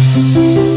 you